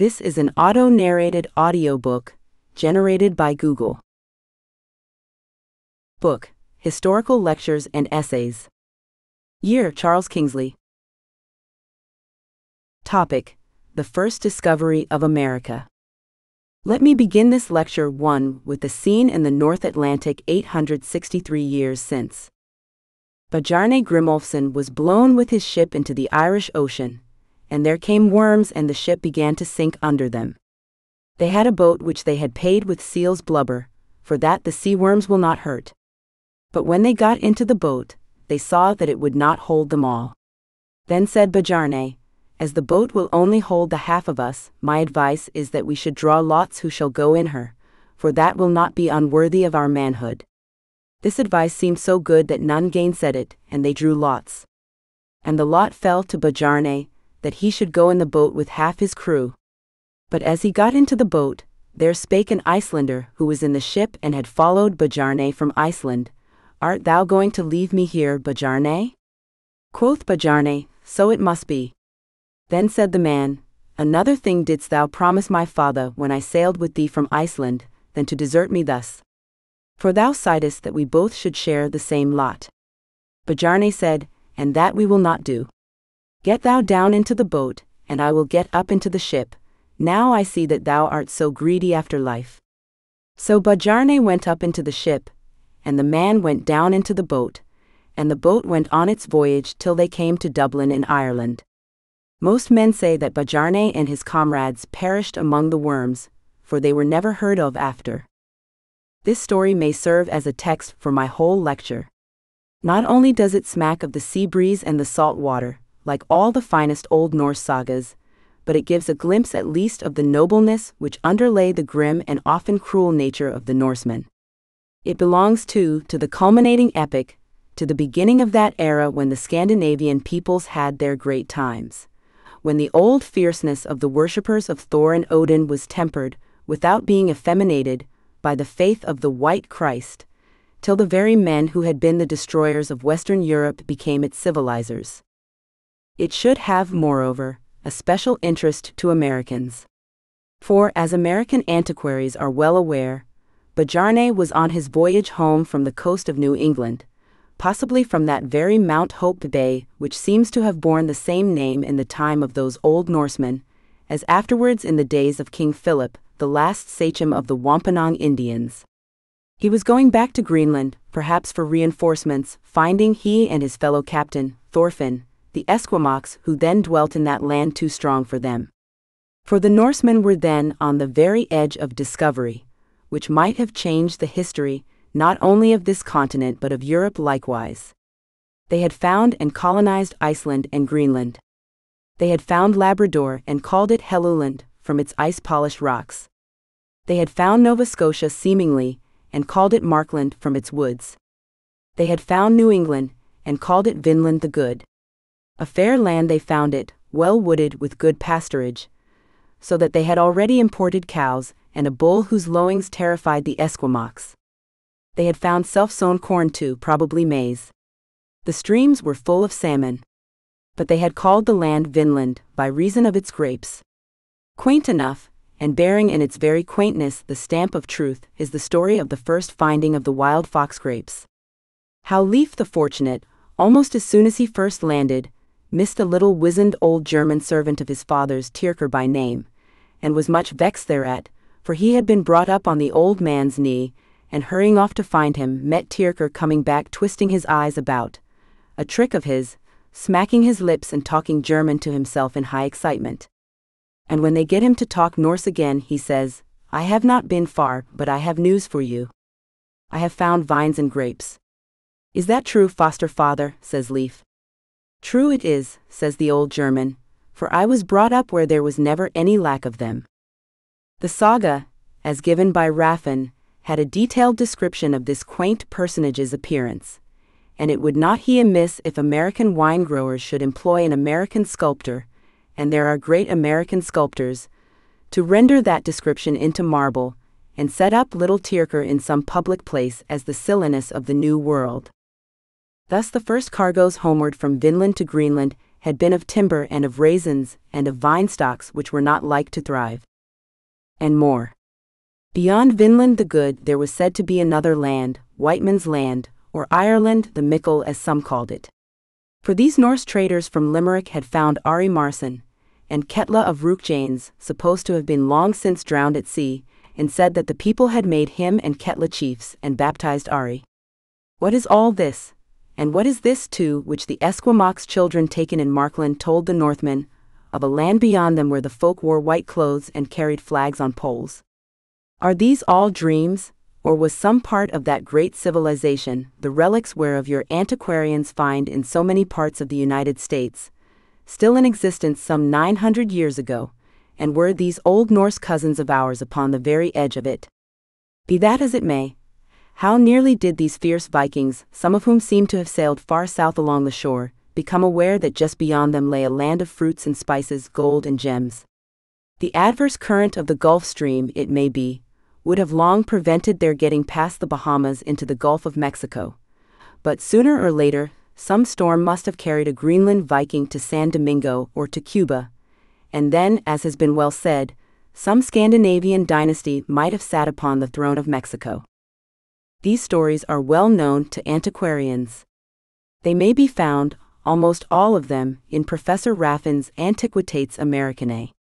This is an auto-narrated audiobook generated by Google. Book, Historical Lectures and Essays. Year Charles Kingsley. Topic, The First Discovery of America. Let me begin this lecture 1 with the scene in the North Atlantic 863 years since. Bjarne Grimolfsson was blown with his ship into the Irish Ocean, and there came worms and the ship began to sink under them. They had a boat which they had paid with seal's blubber, for that the sea worms will not hurt. But when they got into the boat, they saw that it would not hold them all. Then said Bjarne, As the boat will only hold the half of us, my advice is that we should draw lots who shall go in her, for that will not be unworthy of our manhood. This advice seemed so good that none gainsaid it, and they drew lots. And the lot fell to Bjarne, that he should go in the boat with half his crew. But as he got into the boat, there spake an Icelander who was in the ship and had followed Bjarne from Iceland. Art thou going to leave me here, Bjarne? Quoth Bjarne, So it must be. Then said the man, Another thing didst thou promise my father when I sailed with thee from Iceland, than to desert me thus. For thou sightest that we both should share the same lot. Bjarne said, And that we will not do. Get thou down into the boat, and I will get up into the ship. Now I see that thou art so greedy after life. So Bjarne went up into the ship, and the man went down into the boat, and the boat went on its voyage till they came to Dublin in Ireland. Most men say that Bjarne and his comrades perished among the worms, for they were never heard of after. This story may serve as a text for my whole lecture. Not only does it smack of the sea breeze and the salt water, like all the finest Old Norse sagas, but it gives a glimpse at least of the nobleness which underlay the grim and often cruel nature of the Norsemen. It belongs, too, to the culminating epic, to the beginning of that era when the Scandinavian peoples had their great times, when the old fierceness of the worshippers of Thor and Odin was tempered, without being effeminated, by the faith of the White Christ, till the very men who had been the destroyers of Western Europe became its civilizers. It should have, moreover, a special interest to Americans. For, as American antiquaries are well aware, Bjarne was on his voyage home from the coast of New England, possibly from that very Mount Hope Bay which seems to have borne the same name in the time of those old Norsemen, as afterwards in the days of King Philip, the last sachem of the Wampanoag Indians. He was going back to Greenland, perhaps for reinforcements, finding he and his fellow captain, Thorfinn, the Esquimaux who then dwelt in that land too strong for them. For the Norsemen were then on the very edge of discovery, which might have changed the history not only of this continent but of Europe likewise. They had found and colonized Iceland and Greenland. They had found Labrador and called it Helluland from its ice polished rocks. They had found Nova Scotia seemingly and called it Markland from its woods. They had found New England and called it Vinland the Good. A fair land they found it, well wooded with good pasturage, so that they had already imported cows and a bull whose lowings terrified the Esquimaux. They had found self sown corn too, probably maize. The streams were full of salmon. But they had called the land Vinland by reason of its grapes. Quaint enough, and bearing in its very quaintness the stamp of truth, is the story of the first finding of the wild fox grapes. How Leif the Fortunate, almost as soon as he first landed, missed a little wizened old German servant of his father's Tyrker by name, and was much vexed thereat, for he had been brought up on the old man's knee, and hurrying off to find him, met Tyrker coming back twisting his eyes about, a trick of his, smacking his lips and talking German to himself in high excitement. And when they get him to talk Norse again, he says, I have not been far, but I have news for you. I have found vines and grapes. Is that true, foster father? says Leif. True it is, says the old German, for I was brought up where there was never any lack of them. The saga, as given by Rafn, had a detailed description of this quaint personage's appearance, and it would not he amiss if American wine growers should employ an American sculptor, and there are great American sculptors, to render that description into marble, and set up little Tyrker in some public place as the Silenus of the New World. Thus the first cargoes homeward from Vinland to Greenland had been of timber and of raisins and of vine stocks which were not like to thrive. And more. Beyond Vinland the Good there was said to be another land, Whiteman's Land, or Ireland the Mickle as some called it. For these Norse traders from Limerick had found Ari Marson, and Ketla of Reykjanes, supposed to have been long since drowned at sea, and said that the people had made him and Ketla chiefs and baptized Ari. What is all this? And what is this, too, which the Esquimaux children taken in Markland told the Northmen, of a land beyond them where the folk wore white clothes and carried flags on poles? Are these all dreams, or was some part of that great civilization, the relics whereof your antiquarians find in so many parts of the United States, still in existence some 900 years ago, and were these old Norse cousins of ours upon the very edge of it? Be that as it may, how nearly did these fierce Vikings, some of whom seemed to have sailed far south along the shore, become aware that just beyond them lay a land of fruits and spices, gold and gems? The adverse current of the Gulf Stream, it may be, would have long prevented their getting past the Bahamas into the Gulf of Mexico. But sooner or later, some storm must have carried a Greenland Viking to San Domingo or to Cuba. And then, as has been well said, some Scandinavian dynasty might have sat upon the throne of Mexico. These stories are well known to antiquarians. They may be found, almost all of them, in Professor Rafn's Antiquitates Americanae.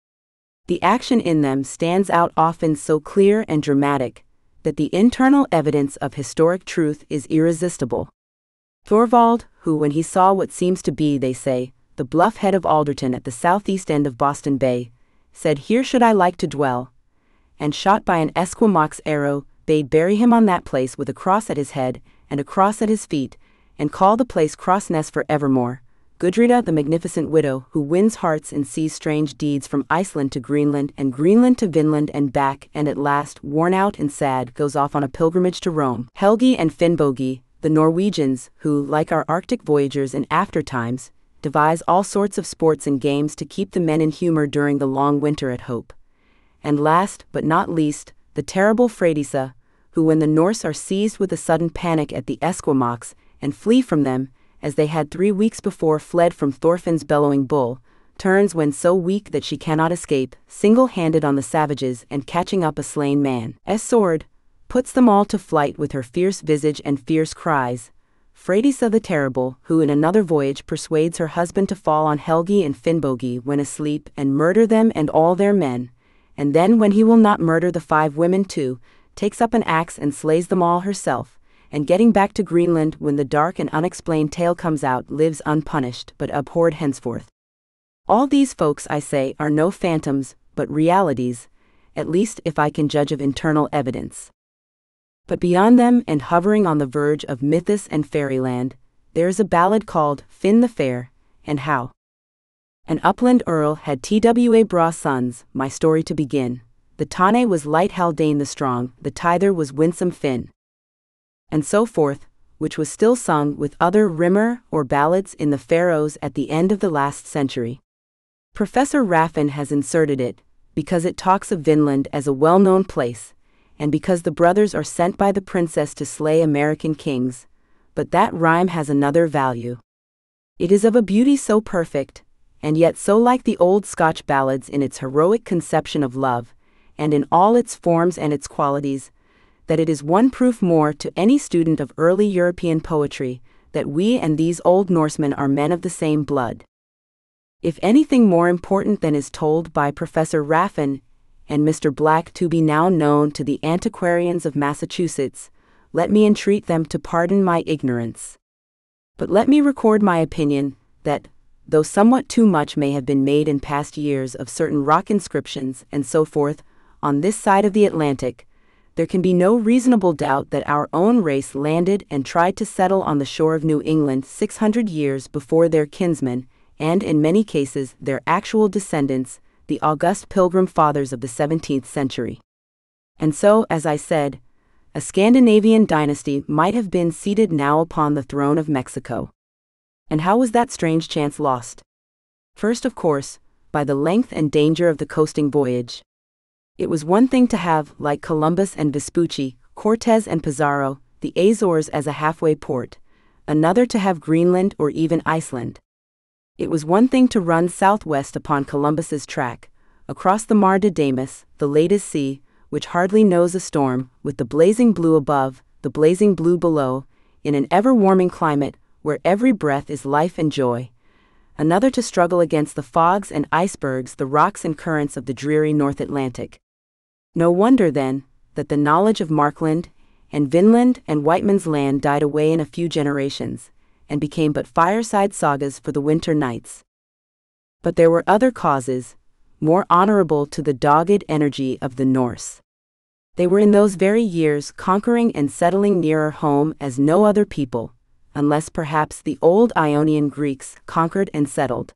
The action in them stands out often so clear and dramatic that the internal evidence of historic truth is irresistible. Thorvald, who, when he saw what seems to be, they say, the bluff head of Alderton at the southeast end of Boston Bay, said, Here should I like to dwell, and shot by an Esquimaux arrow, bade bury him on that place with a cross at his head and a cross at his feet, and call the place Crossness for evermore. Gudrida, the magnificent widow, who wins hearts and sees strange deeds from Iceland to Greenland and Greenland to Vinland and back, and at last, worn out and sad, goes off on a pilgrimage to Rome. Helgi and Finnbogi, the Norwegians, who, like our Arctic voyagers in after times, devise all sorts of sports and games to keep the men in humor during the long winter at Hope. And last, but not least, the terrible Freydisa, who, when the Norse are seized with a sudden panic at the Esquimaux and flee from them, as they had three weeks before fled from Thorfinn's bellowing bull, turns when so weak that she cannot escape, single handed on the savages and catching up a slain man. S sword, puts them all to flight with her fierce visage and fierce cries. Freydisa the Terrible, who in another voyage persuades her husband to fall on Helgi and Finnbogi when asleep and murder them and all their men, and then when he will not murder the five women too, takes up an axe and slays them all herself and getting back to Greenland when the dark and unexplained tale comes out lives unpunished but abhorred henceforth. All these folks, I say, are no phantoms, but realities, at least if I can judge of internal evidence. But beyond them and hovering on the verge of mythos and fairyland, there is a ballad called Finn the Fair, and How. An upland earl had Twa Bra sons, my story to begin. The Tane was Light Haldane the Strong, the Tither was Winsome Finn and so forth, which was still sung with other rimmer or ballads in the Faroes at the end of the last century. Professor Rafn has inserted it, because it talks of Vinland as a well known place, and because the brothers are sent by the princess to slay American kings, but that rhyme has another value. It is of a beauty so perfect, and yet so like the old Scotch ballads in its heroic conception of love, and in all its forms and its qualities, that it is one proof more to any student of early European poetry that we and these old Norsemen are men of the same blood. If anything more important than is told by Professor Rafn and Mr. Black to be now known to the antiquarians of Massachusetts, let me entreat them to pardon my ignorance. But let me record my opinion that, though somewhat too much may have been made in past years of certain rock inscriptions and so forth, on this side of the Atlantic, there can be no reasonable doubt that our own race landed and tried to settle on the shore of New England 600 years before their kinsmen, and in many cases their actual descendants, the august pilgrim fathers of the 17th century. And so, as I said, a Scandinavian dynasty might have been seated now upon the throne of Mexico. And how was that strange chance lost? First, of course, by the length and danger of the coasting voyage. It was one thing to have, like Columbus and Vespucci, Cortes and Pizarro, the Azores as a halfway port, another to have Greenland or even Iceland. It was one thing to run southwest upon Columbus's track, across the Mar de Damas, the latest sea, which hardly knows a storm, with the blazing blue above, the blazing blue below, in an ever warming climate where every breath is life and joy. Another to struggle against the fogs and icebergs, the rocks and currents of the dreary North Atlantic. No wonder, then, that the knowledge of Markland and Vinland and Whiteman's Land died away in a few generations and became but fireside sagas for the winter nights. But there were other causes, more honorable to the dogged energy of the Norse. They were in those very years conquering and settling nearer home as no other people, unless perhaps the old Ionian Greeks conquered and settled.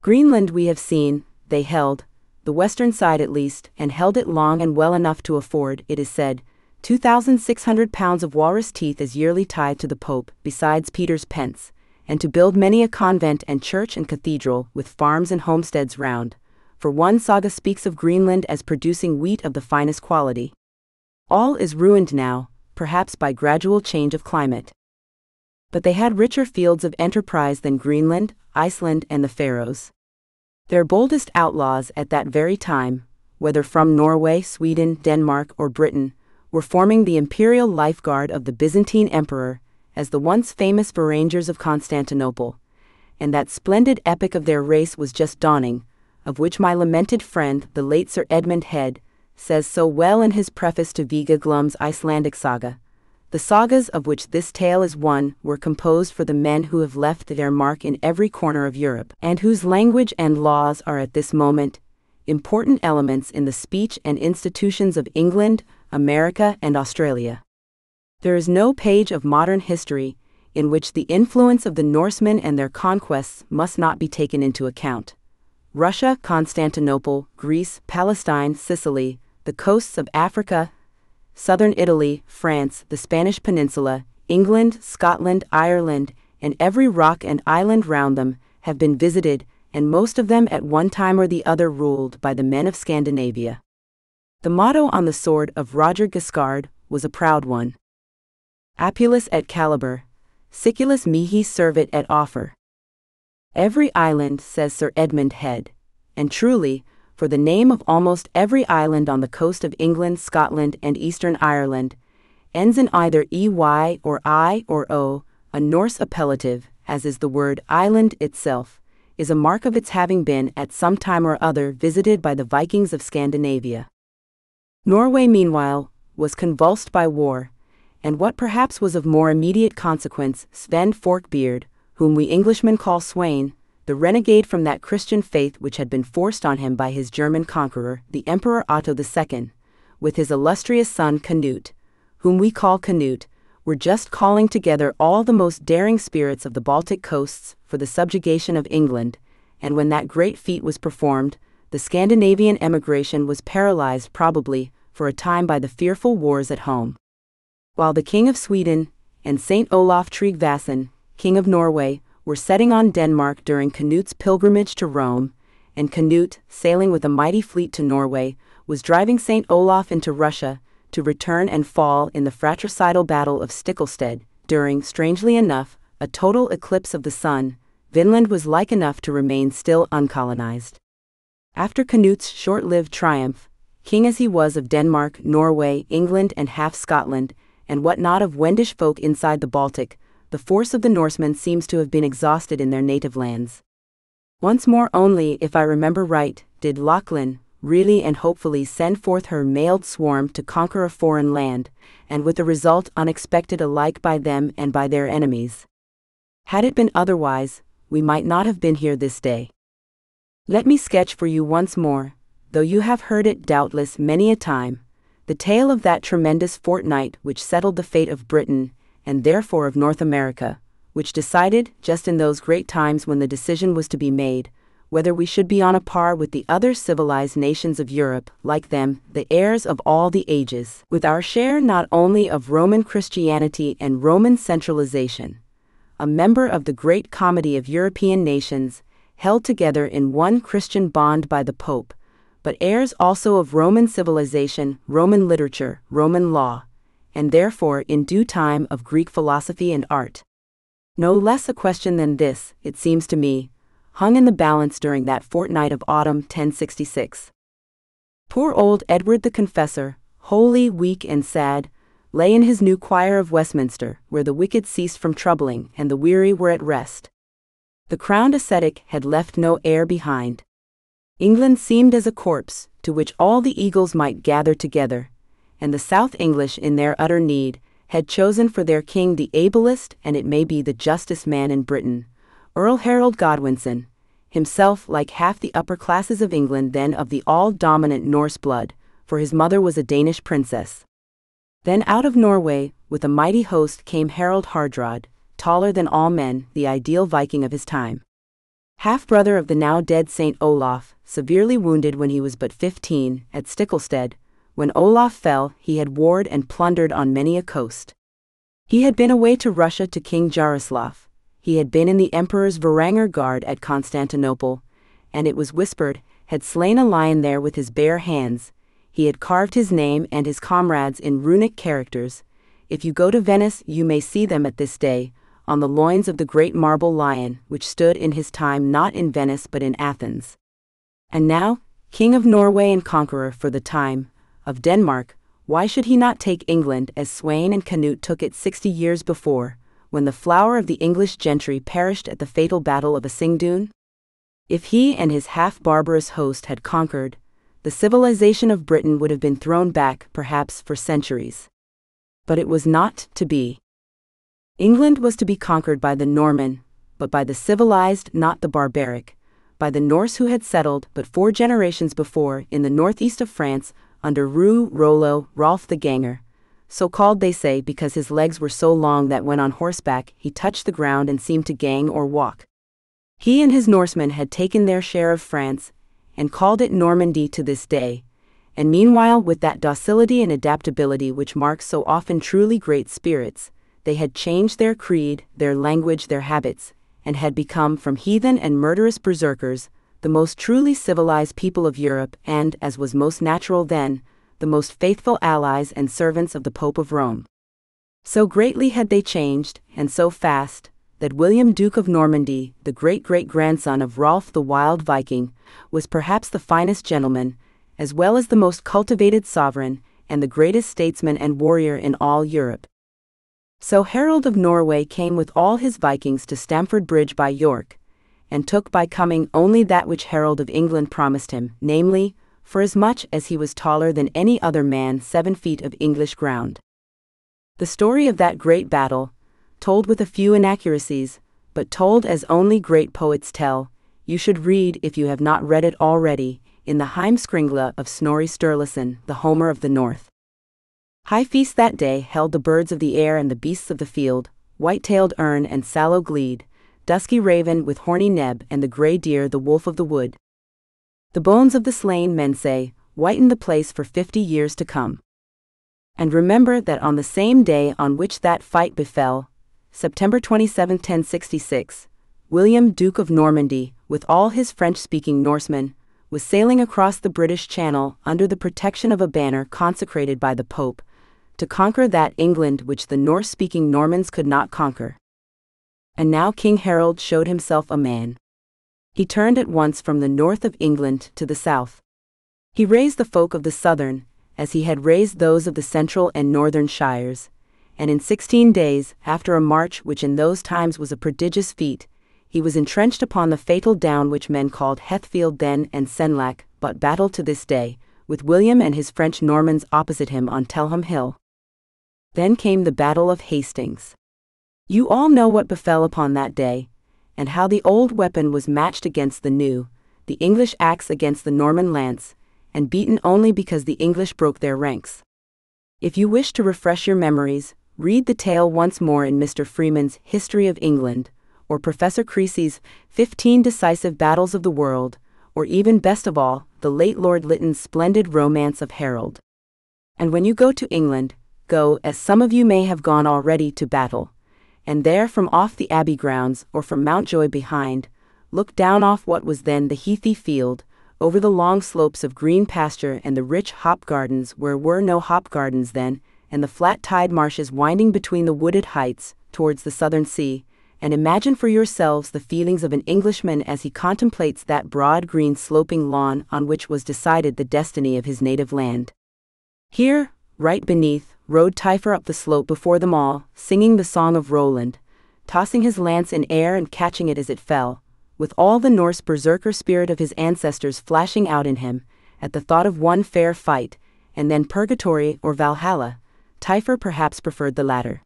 Greenland we have seen, they held, the western side at least, and held it long and well enough to afford, it is said, 2,600 pounds of walrus teeth as yearly tithe to the Pope, besides Peter's pence, and to build many a convent and church and cathedral, with farms and homesteads round. For one saga speaks of Greenland as producing wheat of the finest quality. All is ruined now, perhaps by gradual change of climate. But they had richer fields of enterprise than Greenland, Iceland, and the Faroes. Their boldest outlaws at that very time, whether from Norway, Sweden, Denmark, or Britain, were forming the imperial lifeguard of the Byzantine emperor as the once famous Varangers of Constantinople, and that splendid epic of their race was just dawning, of which my lamented friend, the late Sir Edmund Head, says so well in his preface to Viga Glum's Icelandic saga. The sagas of which this tale is one were composed for the men who have left their mark in every corner of Europe, and whose language and laws are at this moment important elements in the speech and institutions of England, America, and Australia. There is no page of modern history in which the influence of the Norsemen and their conquests must not be taken into account. Russia, Constantinople, Greece, Palestine, Sicily, the coasts of Africa, southern Italy, France, the Spanish Peninsula, England, Scotland, Ireland, and every rock and island round them have been visited, and most of them at one time or the other ruled by the men of Scandinavia. The motto on the sword of Roger Guiscard was a proud one. Apulus et Calaber, Siculus mihi servit et Afer. Every island, says Sir Edmund Head, and truly, for the name of almost every island on the coast of England, Scotland, and Eastern Ireland, ends in either EY or I or O, a Norse appellative, as is the word island itself, is a mark of its having been at some time or other visited by the Vikings of Scandinavia. Norway, meanwhile, was convulsed by war, and what perhaps was of more immediate consequence, Sven Forkbeard, whom we Englishmen call Sweyn, the renegade from that Christian faith which had been forced on him by his German conqueror, the Emperor Otto II, with his illustrious son Canute, whom we call Canute, were just calling together all the most daring spirits of the Baltic coasts for the subjugation of England, and when that great feat was performed, the Scandinavian emigration was paralyzed probably for a time by the fearful wars at home. While the King of Sweden and St. Olaf Tryggvason, King of Norway, were setting on Denmark during Canute's pilgrimage to Rome, and Canute, sailing with a mighty fleet to Norway, was driving St. Olaf into Russia to return and fall in the fratricidal Battle of Stiklestad, during, strangely enough, a total eclipse of the sun, Vinland was like enough to remain still uncolonized. After Canute's short lived triumph, king as he was of Denmark, Norway, England, and half Scotland, and what not of Wendish folk inside the Baltic, the force of the Norsemen seems to have been exhausted in their native lands. Once more only, if I remember right, did Lochlin, really and hopefully send forth her mailed swarm to conquer a foreign land, and with a result unexpected alike by them and by their enemies. Had it been otherwise, we might not have been here this day. Let me sketch for you once more, though you have heard it doubtless many a time, the tale of that tremendous fortnight which settled the fate of Britain, and therefore of North America, which decided, just in those great times when the decision was to be made, whether we should be on a par with the other civilized nations of Europe, like them, the heirs of all the ages, with our share not only of Roman Christianity and Roman centralization, a member of the great comedy of European nations, held together in one Christian bond by the Pope, but heirs also of Roman civilization, Roman literature, Roman law, and therefore in due time of Greek philosophy and art. No less a question than this, it seems to me, hung in the balance during that fortnight of autumn 1066. Poor old Edward the Confessor, wholly weak and sad, lay in his new choir of Westminster, where the wicked ceased from troubling and the weary were at rest. The crowned ascetic had left no heir behind. England seemed as a corpse, to which all the eagles might gather together, and the South English, in their utter need, had chosen for their king the ablest and it may be the justest man in Britain, Earl Harold Godwinson, himself like half the upper classes of England then of the all-dominant Norse blood, for his mother was a Danish princess. Then out of Norway, with a mighty host came Harald Hardrad, taller than all men, the ideal Viking of his time. Half-brother of the now dead Saint Olaf, severely wounded when he was but fifteen, at Stiklestad, when Olaf fell, he had warred and plundered on many a coast. He had been away to Russia to King Jaroslav, he had been in the Emperor's Varanger guard at Constantinople, and it was whispered, had slain a lion there with his bare hands. He had carved his name and his comrades in runic characters. If you go to Venice, you may see them at this day, on the loins of the great marble lion, which stood in his time not in Venice but in Athens. And now, King of Norway and conqueror for the time, of Denmark, why should he not take England as Sweyn and Canute took it sixty years before, when the flower of the English gentry perished at the fatal battle of Assingdoun? If he and his half-barbarous host had conquered, the civilization of Britain would have been thrown back, perhaps, for centuries. But it was not to be. England was to be conquered by the Norman, but by the civilized, not the barbaric, by the Norse who had settled, but four generations before, in the northeast of France, under Rue Rollo Rolf the Ganger, so called they say because his legs were so long that when on horseback he touched the ground and seemed to gang or walk. He and his Norsemen had taken their share of France, and called it Normandy to this day, and meanwhile with that docility and adaptability which marks so often truly great spirits, they had changed their creed, their language, their habits, and had become from heathen and murderous berserkers the most truly civilized people of Europe and, as was most natural then, the most faithful allies and servants of the Pope of Rome. So greatly had they changed, and so fast, that William Duke of Normandy, the great-great-grandson of Rolf the Wild Viking, was perhaps the finest gentleman, as well as the most cultivated sovereign, and the greatest statesman and warrior in all Europe. So Harold of Norway came with all his Vikings to Stamford Bridge by York, and took by coming only that which Harold of England promised him, namely, for as much as he was taller than any other man seven feet of English ground. The story of that great battle, told with a few inaccuracies, but told as only great poets tell, you should read if you have not read it already, in the Heimskringla of Snorri Sturluson, the Homer of the North. High feast that day held the birds of the air and the beasts of the field, white-tailed erne and sallow gleed, dusky raven with horny neb and the grey deer the wolf of the wood. The bones of the slain, men say, whiten the place for fifty years to come. And remember that on the same day on which that fight befell, September 27, 1066, William, Duke of Normandy, with all his French-speaking Norsemen, was sailing across the British Channel under the protection of a banner consecrated by the Pope, to conquer that England which the Norse-speaking Normans could not conquer and now King Harold showed himself a man. He turned at once from the north of England to the south. He raised the folk of the southern, as he had raised those of the central and northern shires, and in sixteen days, after a march which in those times was a prodigious feat, he was entrenched upon the fatal down which men called Hethfield then and Senlac, but battled to this day, with William and his French Normans opposite him on Telham Hill. Then came the Battle of Hastings. You all know what befell upon that day, and how the old weapon was matched against the new, the English axe against the Norman lance, and beaten only because the English broke their ranks. If you wish to refresh your memories, read the tale once more in Mr. Freeman's History of England, or Professor Creasy's 15 Decisive Battles of the World, or even best of all, the late Lord Lytton's splendid romance of Harold. And when you go to England, go, as some of you may have gone already, to battle and there from off the abbey grounds, or from Mountjoy behind, looked down off what was then the heathy field, over the long slopes of green pasture and the rich hop gardens where were no hop gardens then, and the flat tide marshes winding between the wooded heights, towards the southern sea, and imagine for yourselves the feelings of an Englishman as he contemplates that broad green sloping lawn on which was decided the destiny of his native land. Here, right beneath, rode Taillefer up the slope before them all, singing the song of Roland, tossing his lance in air and catching it as it fell, with all the Norse berserker spirit of his ancestors flashing out in him, at the thought of one fair fight, and then purgatory or Valhalla. Taillefer perhaps preferred the latter.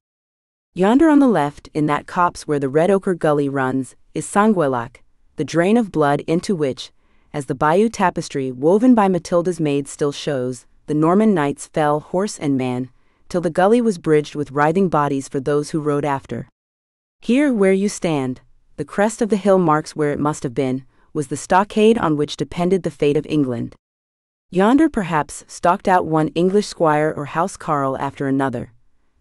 Yonder on the left, in that copse where the red ochre gully runs, is Sanguelac, the drain of blood into which, as the Bayeux tapestry woven by Matilda's maid still shows, the Norman knights fell horse and man, till the gully was bridged with writhing bodies for those who rode after. Here where you stand, the crest of the hill marks where it must have been, was the stockade on which depended the fate of England. Yonder perhaps stalked out one English squire or house carl after another.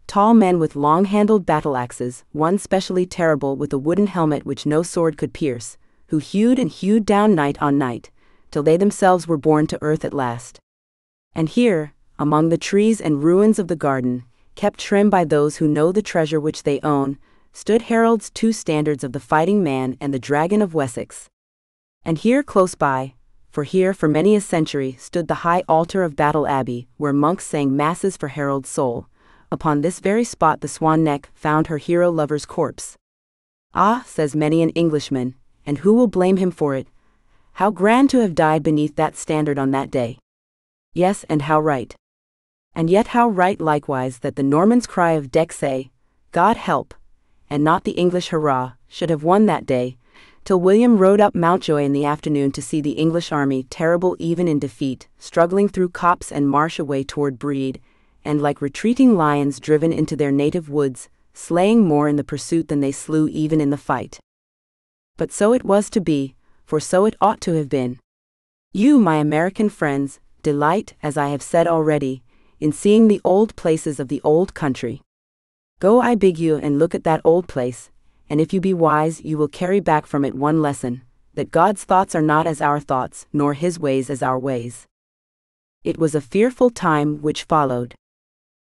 Tall men with long handled battle axes, one specially terrible with a wooden helmet which no sword could pierce, who hewed and hewed down night on night, till they themselves were borne to earth at last. And here, among the trees and ruins of the garden, kept trim by those who know the treasure which they own, stood Harold's two standards of the fighting man and the dragon of Wessex. And here close by, for here for many a century stood the high altar of Battle Abbey, where monks sang masses for Harold's soul. Upon this very spot the Swan Neck found her hero lover's corpse. Ah, says many an Englishman, and who will blame him for it? How grand to have died beneath that standard on that day. Yes, and how right. And yet how right likewise that the Norman's cry of Dex God help, and not the English hurrah, should have won that day, till William rode up Mountjoy in the afternoon to see the English army, terrible even in defeat, struggling through copse and marsh away toward Brede, and like retreating lions driven into their native woods, slaying more in the pursuit than they slew even in the fight. But so it was to be, for so it ought to have been. You, my American friends, delight, as I have said already, in seeing the old places of the old country. Go, I beg you, and look at that old place, and if you be wise, you will carry back from it one lesson that God's thoughts are not as our thoughts, nor his ways as our ways. It was a fearful time which followed.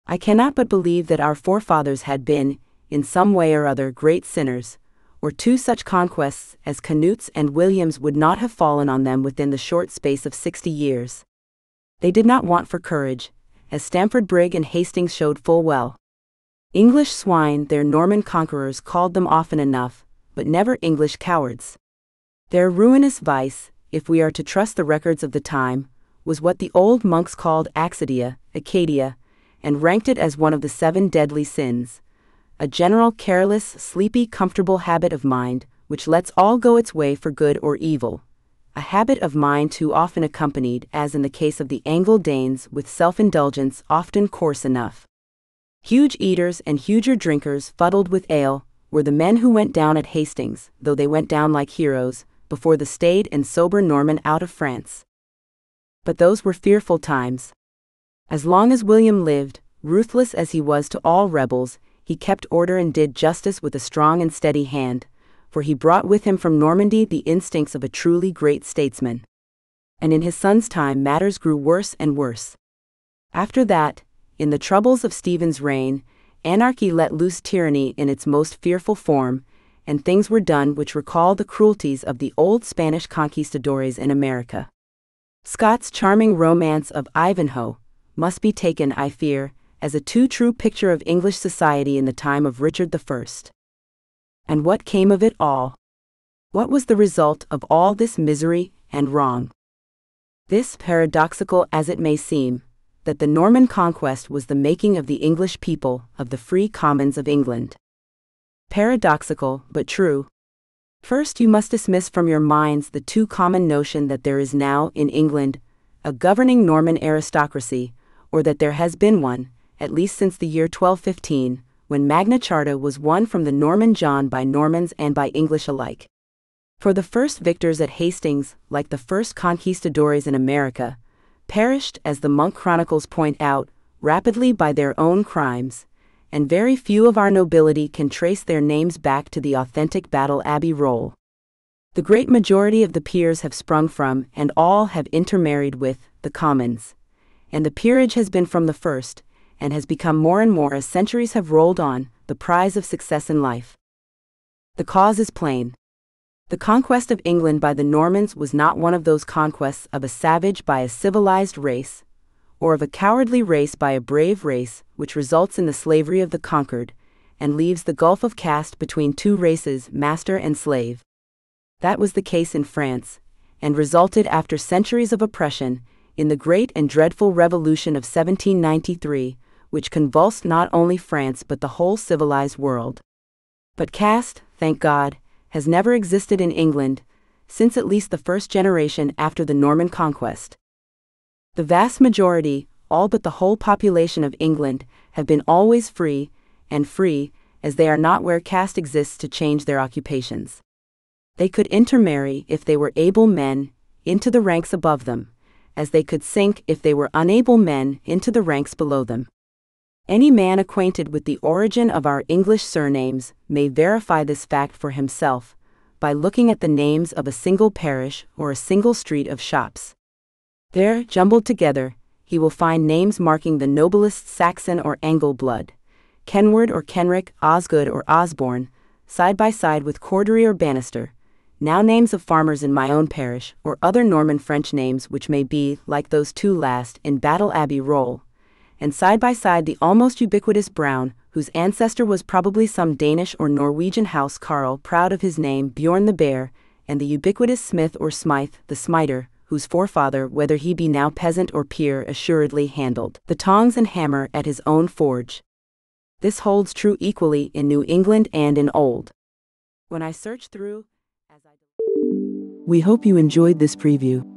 I cannot but believe that our forefathers had been, in some way or other, great sinners, or two such conquests as Canute's and William's would not have fallen on them within the short space of sixty years. They did not want for courage, as Stamford Brigg and Hastings showed full well. English swine their Norman conquerors called them often enough, but never English cowards. Their ruinous vice, if we are to trust the records of the time, was what the old monks called Accidia, Acedia, and ranked it as one of the seven deadly sins. A general careless, sleepy, comfortable habit of mind, which lets all go its way for good or evil. A habit of mind too often accompanied, as in the case of the Anglo Danes, with self indulgence often coarse enough. Huge eaters and huger drinkers, fuddled with ale, were the men who went down at Hastings, though they went down like heroes, before the staid and sober Norman out of France. But those were fearful times. As long as William lived, ruthless as he was to all rebels, he kept order and did justice with a strong and steady hand, for he brought with him from Normandy the instincts of a truly great statesman. And in his son's time matters grew worse and worse. After that, in the troubles of Stephen's reign, anarchy let loose tyranny in its most fearful form, and things were done which recall the cruelties of the old Spanish conquistadores in America. Scott's charming romance of Ivanhoe must be taken, I fear, as a too true picture of English society in the time of Richard I. And what came of it all? What was the result of all this misery and wrong? This, paradoxical as it may seem, that the Norman conquest was the making of the English people of the free commons of England. Paradoxical, but true. First, you must dismiss from your minds the too common notion that there is now, in England, a governing Norman aristocracy, or that there has been one, at least since the year 1215, when Magna Charta was won from the Norman John by Normans and by English alike. For the first victors at Hastings, like the first conquistadores in America, perished, as the monk chronicles point out, rapidly by their own crimes, and very few of our nobility can trace their names back to the authentic Battle Abbey roll. The great majority of the peers have sprung from, and all have intermarried with, the commons. And the peerage has been from the first, and has become more and more as centuries have rolled on, the prize of success in life. The cause is plain. The conquest of England by the Normans was not one of those conquests of a savage by a civilized race, or of a cowardly race by a brave race, which results in the slavery of the conquered, and leaves the gulf of caste between two races, master and slave. That was the case in France, and resulted after centuries of oppression, in the great and dreadful Revolution of 1793, which convulsed not only France but the whole civilized world. But caste, thank God, has never existed in England, since at least the first generation after the Norman conquest. The vast majority, all but the whole population of England, have been always free, and free, as they are not where caste exists to change their occupations. They could intermarry if they were able men into the ranks above them, as they could sink if they were unable men into the ranks below them. Any man acquainted with the origin of our English surnames may verify this fact for himself by looking at the names of a single parish or a single street of shops. There, jumbled together, he will find names marking the noblest Saxon or Angle blood, Kenward or Kenrick, Osgood or Osborne, side by side with Cordery or Bannister, now names of farmers in my own parish, or other Norman French names which may be, like those two last, in Battle Abbey roll, and side by side the almost ubiquitous Brown, whose ancestor was probably some Danish or Norwegian house carl proud of his name Bjorn the Bear, and the ubiquitous Smith or Smythe, the smiter, whose forefather, whether he be now peasant or peer, assuredly handled the tongs and hammer at his own forge. This holds true equally in New England and in Old. When I search through, we hope you enjoyed this preview.